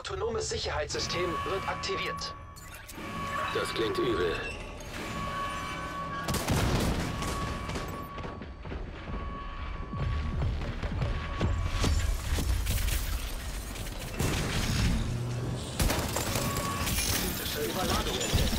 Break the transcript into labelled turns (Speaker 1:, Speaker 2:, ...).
Speaker 1: Autonomes Sicherheitssystem wird aktiviert.
Speaker 2: Das klingt übel.
Speaker 1: Kritische Überladung